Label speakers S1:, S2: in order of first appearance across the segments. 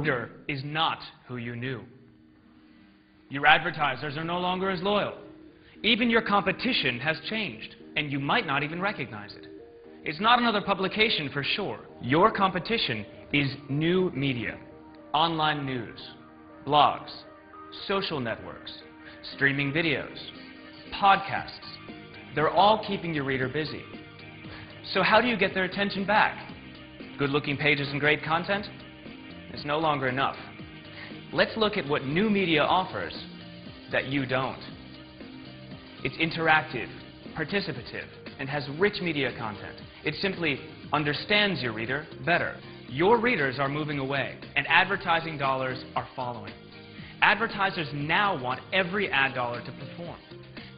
S1: reader is not who you knew. Your advertisers are no longer as loyal. Even your competition has changed, and you might not even recognize it. It's not another publication for sure. Your competition is new media, online news, blogs, social networks, streaming videos, podcasts. They're all keeping your reader busy. So how do you get their attention back? Good-looking pages and great content? It's no longer enough. Let's look at what new media offers that you don't. It's interactive, participative, and has rich media content. It simply understands your reader better. Your readers are moving away, and advertising dollars are following. Advertisers now want every ad dollar to perform.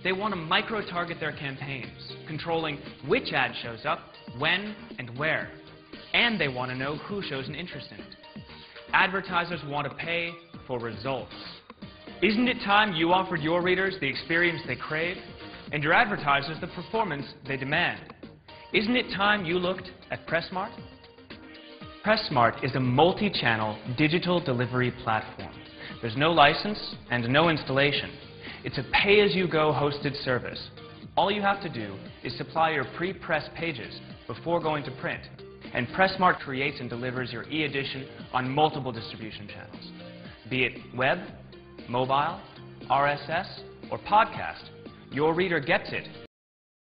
S1: They want to micro-target their campaigns, controlling which ad shows up, when, and where. And they want to know who shows an interest in it. Advertisers want to pay for results. Isn't it time you offered your readers the experience they crave and your advertisers the performance they demand? Isn't it time you looked at PressMart? PressMart is a multi-channel digital delivery platform. There's no license and no installation. It's a pay-as-you-go hosted service. All you have to do is supply your pre-press pages before going to print, and PressMart creates and delivers your e-edition on multiple distribution channels. Be it web, mobile, RSS, or podcast, your reader gets it